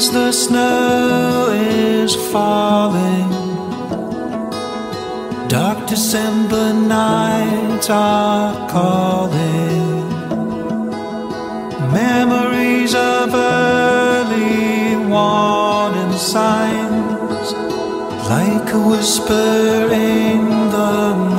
as the snow is falling. Dark December nights are calling. Memories of early warning signs, like a whisper in the night.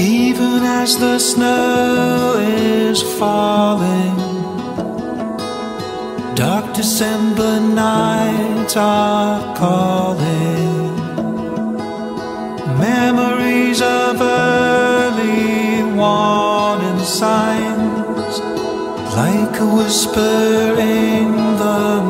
Even as the snow is falling, dark December nights are calling. Memories of early warning signs, like a whisper in the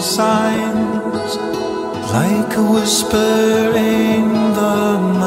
signs, like a whisper in the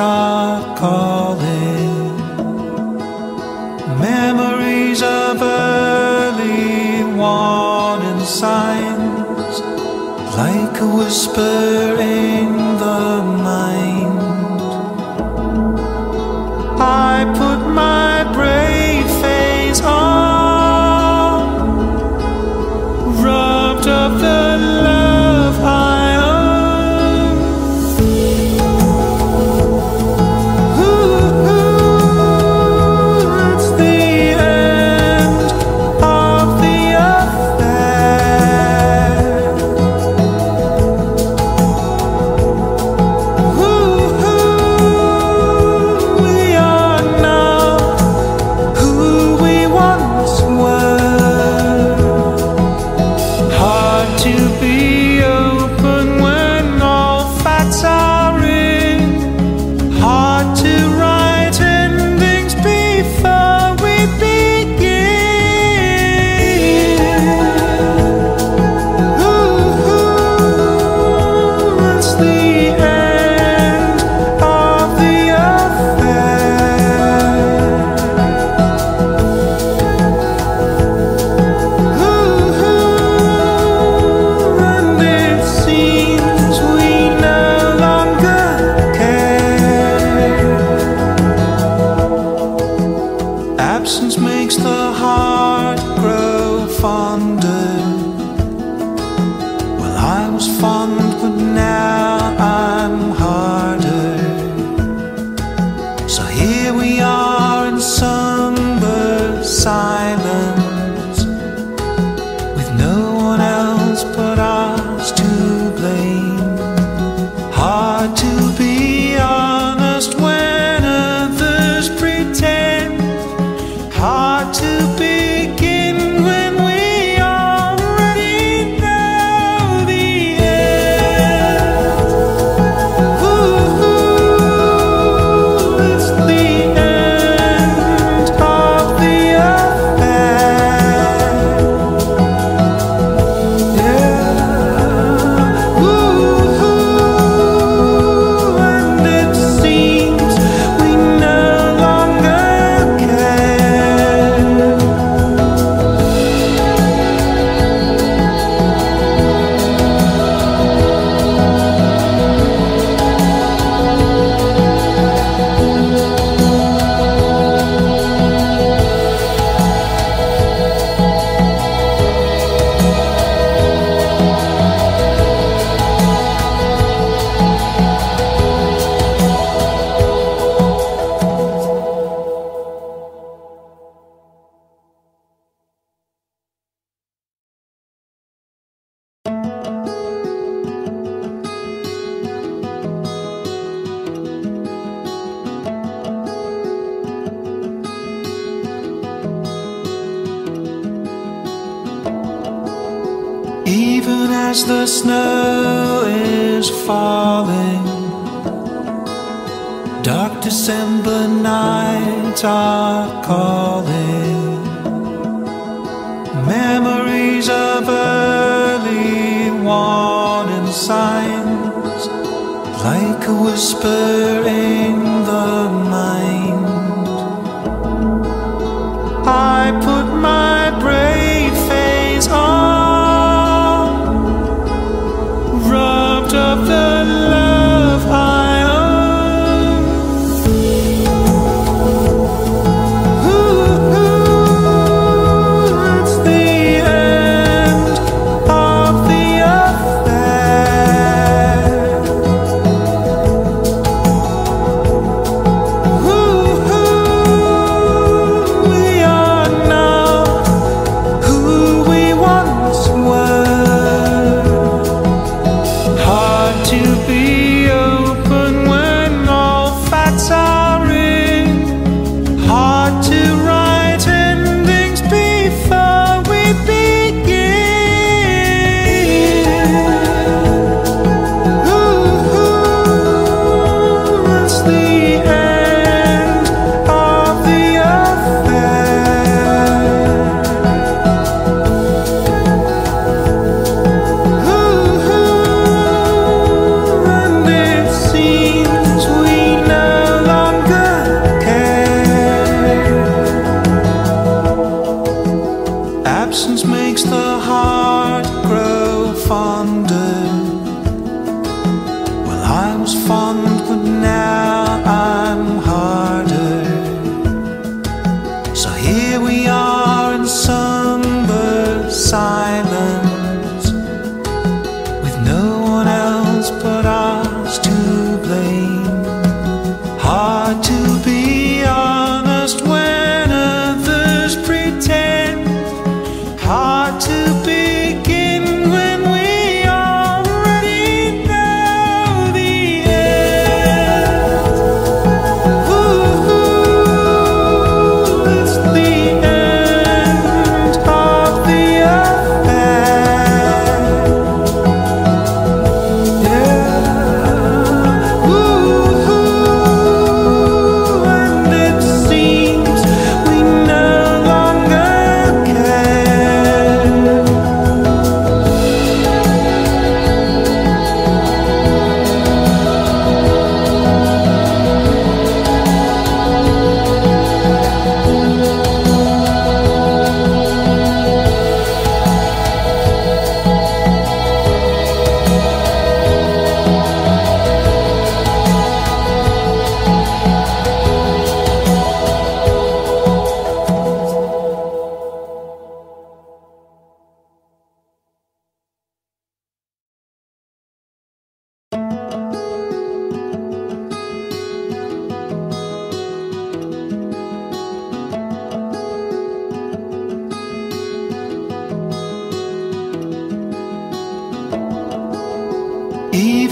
nights the snow is falling. Dark December nights are calling. Memories of early warning signs, like a whisper in the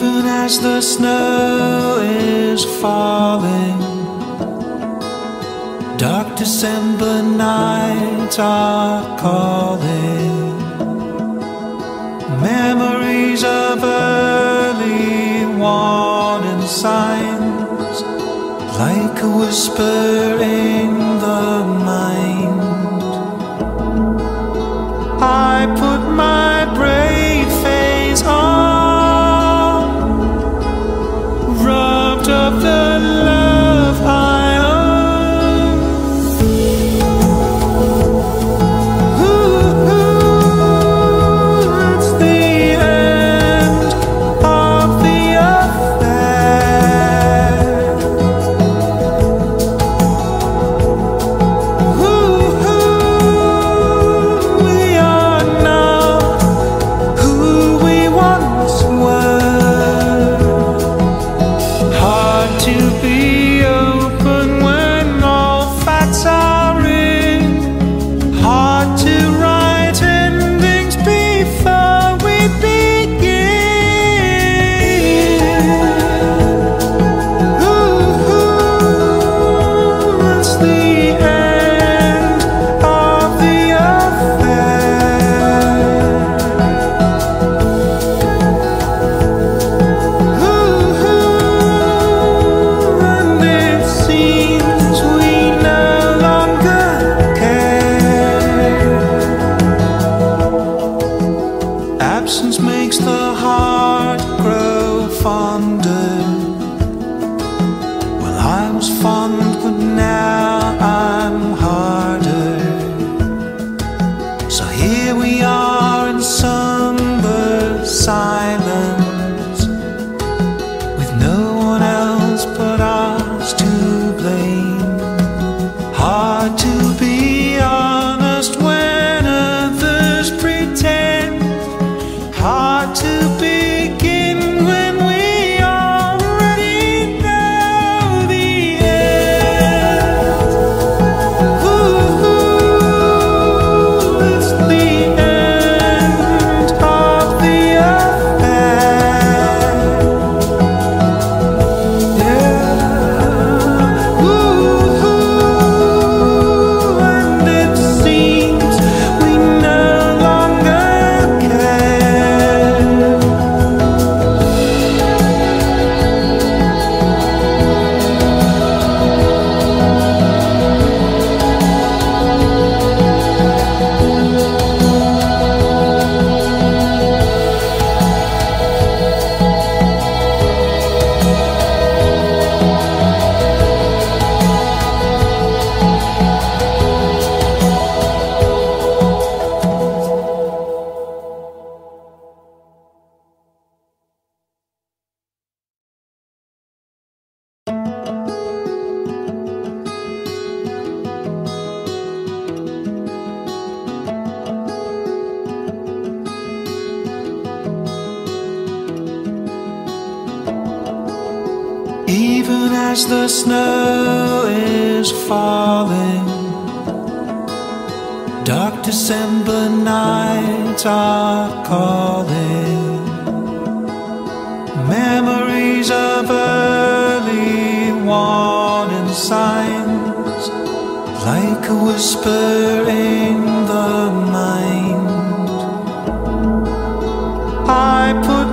Even as the snow is falling, dark December nights are calling. Memories of early warning signs, like a whispering. December nights are calling. Memories of early warning signs, like a whisper in the mind. I put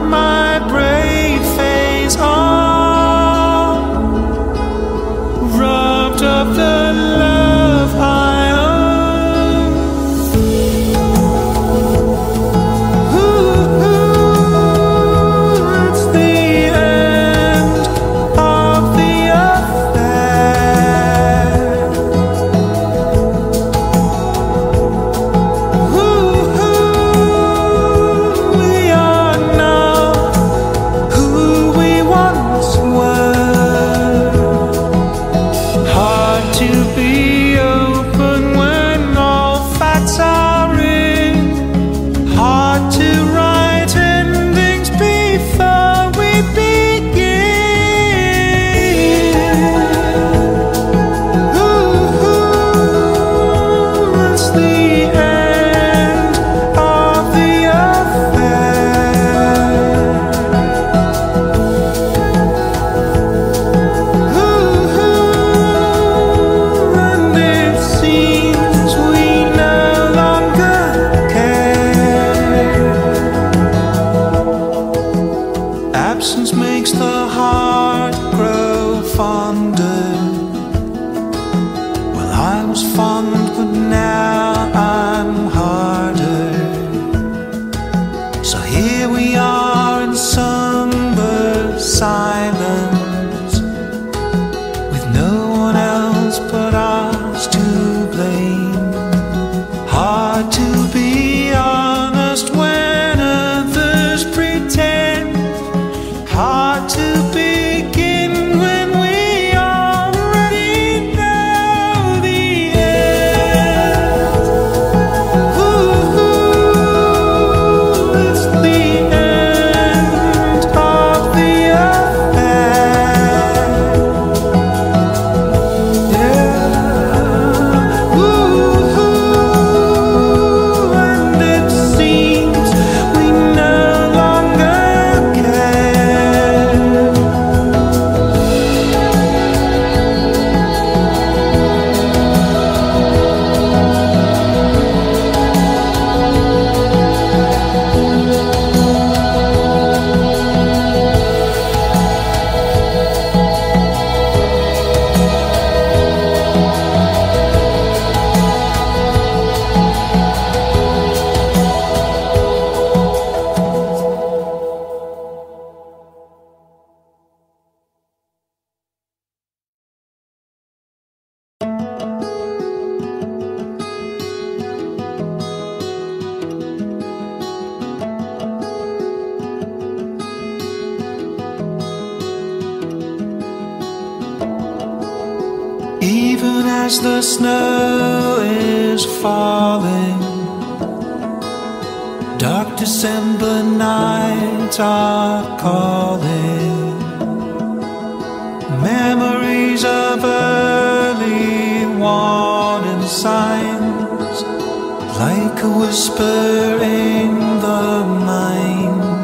like a whisper in the mind.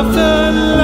Up the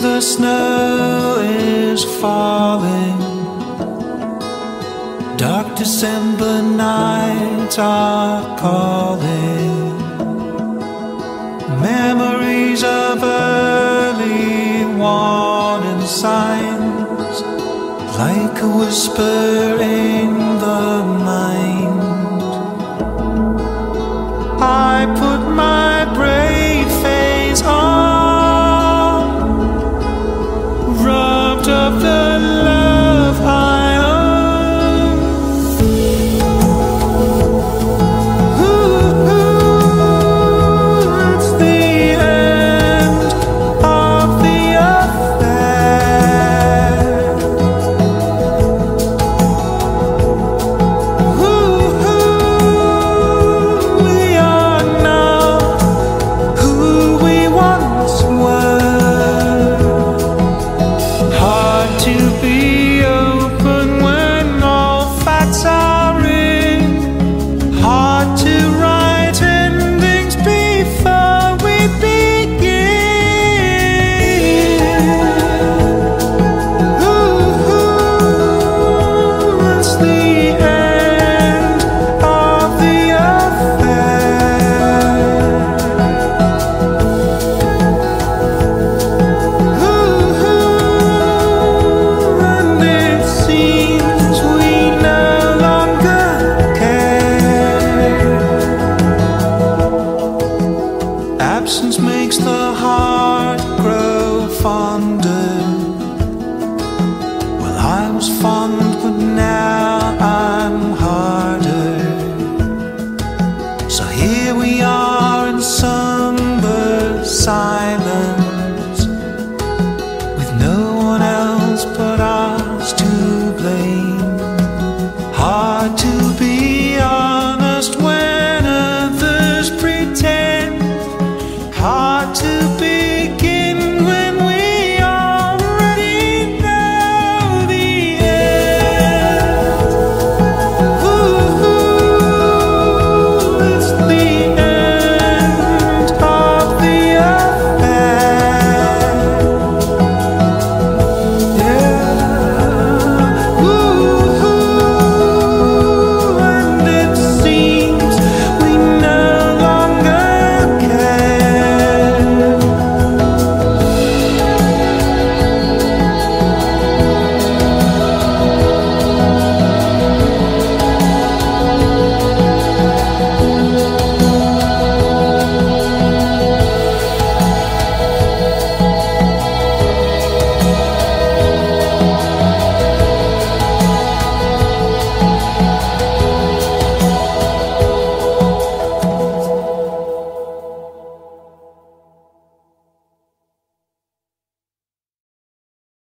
the snow is falling. Dark December nights are calling. Memories of early warning signs, like a whisper in the